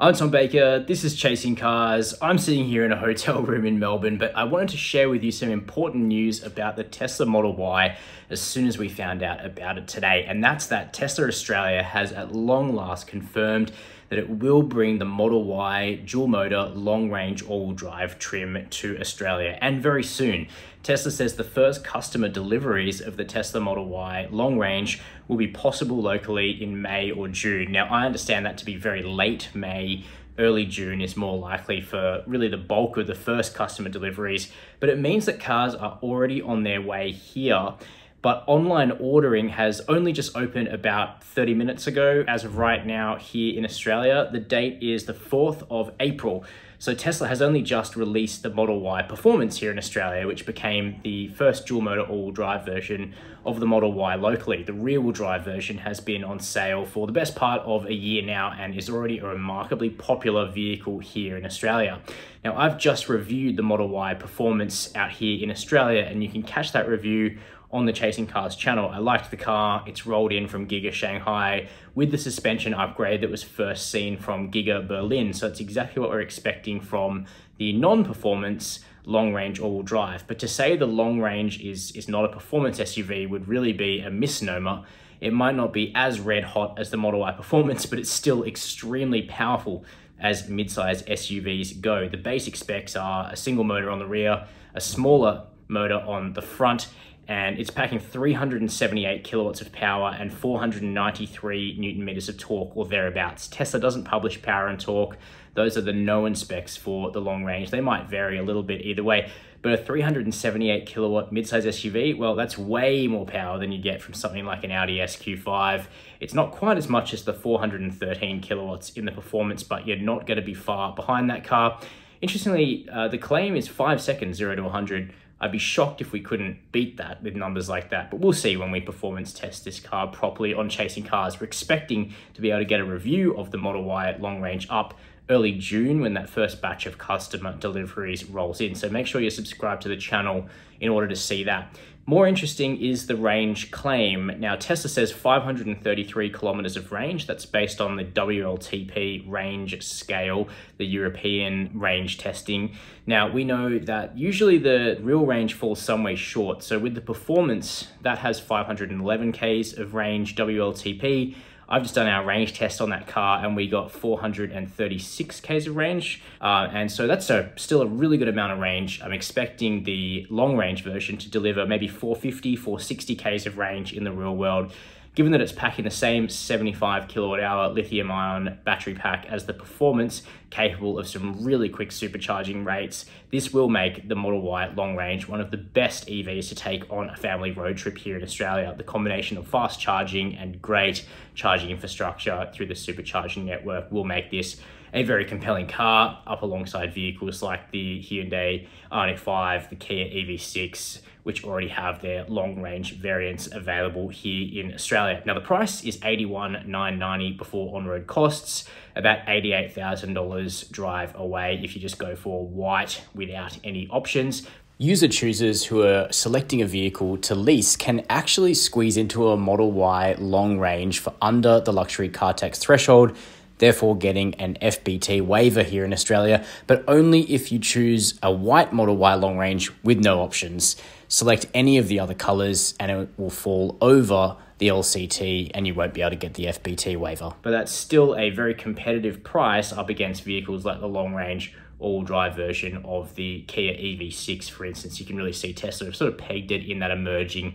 I'm Tom Baker, this is Chasing Cars. I'm sitting here in a hotel room in Melbourne, but I wanted to share with you some important news about the Tesla Model Y as soon as we found out about it today. And that's that Tesla Australia has at long last confirmed that it will bring the Model Y dual motor long range all drive trim to Australia and very soon. Tesla says the first customer deliveries of the Tesla Model Y long range will be possible locally in May or June. Now, I understand that to be very late May early June is more likely for really the bulk of the first customer deliveries, but it means that cars are already on their way here but online ordering has only just opened about 30 minutes ago. As of right now, here in Australia, the date is the 4th of April. So Tesla has only just released the Model Y Performance here in Australia, which became the first dual motor all-wheel drive version of the Model Y locally. The rear-wheel drive version has been on sale for the best part of a year now and is already a remarkably popular vehicle here in Australia. Now, I've just reviewed the Model Y Performance out here in Australia, and you can catch that review on the Chasing Cars channel. I liked the car. It's rolled in from Giga Shanghai with the suspension upgrade that was first seen from Giga Berlin. So it's exactly what we're expecting from the non-performance long range all-wheel drive. But to say the long range is, is not a performance SUV would really be a misnomer. It might not be as red hot as the Model Y Performance, but it's still extremely powerful as mid-size SUVs go. The basic specs are a single motor on the rear, a smaller motor on the front, and it's packing 378 kilowatts of power and 493 newton meters of torque or thereabouts. Tesla doesn't publish power and torque. Those are the known specs for the long range. They might vary a little bit either way, but a 378 kilowatt midsize SUV, well, that's way more power than you get from something like an Audi SQ5. It's not quite as much as the 413 kilowatts in the performance, but you're not going to be far behind that car. Interestingly, uh, the claim is five seconds, zero to 100 I'd be shocked if we couldn't beat that with numbers like that, but we'll see when we performance test this car properly on Chasing Cars. We're expecting to be able to get a review of the Model Y long range up early June when that first batch of customer deliveries rolls in. So make sure you're subscribed to the channel in order to see that. More interesting is the range claim. Now, Tesla says 533 kilometers of range. That's based on the WLTP range scale, the European range testing. Now, we know that usually the real range falls some way short. So with the performance, that has 511 Ks of range WLTP. I've just done our range test on that car and we got 436 k's of range. Uh, and so that's a, still a really good amount of range. I'm expecting the long range version to deliver maybe 450, 460 k's of range in the real world given that it's packing the same 75 kilowatt hour lithium ion battery pack as the performance capable of some really quick supercharging rates, this will make the Model Y long range one of the best EVs to take on a family road trip here in Australia. The combination of fast charging and great charging infrastructure through the supercharging network will make this a very compelling car up alongside vehicles like the Hyundai Ioniq 5, the Kia EV6, which already have their long range variants available here in Australia. Now the price is $81,990 before on-road costs, about $88,000 drive away if you just go for white without any options. User choosers who are selecting a vehicle to lease can actually squeeze into a Model Y long range for under the luxury car tax threshold therefore getting an FBT waiver here in Australia, but only if you choose a white Model Y long range with no options. Select any of the other colors and it will fall over the LCT and you won't be able to get the FBT waiver. But that's still a very competitive price up against vehicles like the long range all drive version of the Kia EV6, for instance. You can really see Tesla have sort of pegged it in that emerging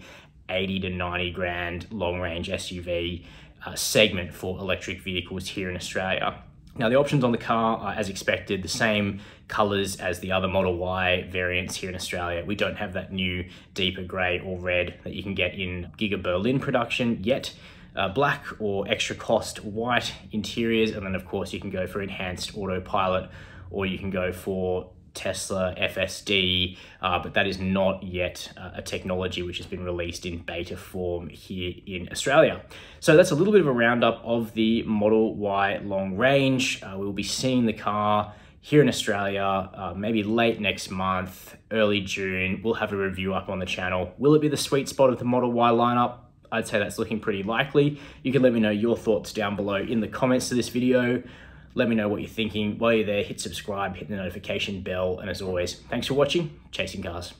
80 to 90 grand long range SUV uh, segment for electric vehicles here in Australia. Now the options on the car are as expected, the same colors as the other Model Y variants here in Australia. We don't have that new deeper gray or red that you can get in Giga Berlin production yet. Uh, black or extra cost white interiors, and then of course you can go for enhanced autopilot or you can go for Tesla FSD, uh, but that is not yet uh, a technology which has been released in beta form here in Australia. So that's a little bit of a roundup of the Model Y long range. Uh, we'll be seeing the car here in Australia, uh, maybe late next month, early June. We'll have a review up on the channel. Will it be the sweet spot of the Model Y lineup? I'd say that's looking pretty likely. You can let me know your thoughts down below in the comments to this video. Let me know what you're thinking. While you're there, hit subscribe, hit the notification bell, and as always, thanks for watching Chasing Cars.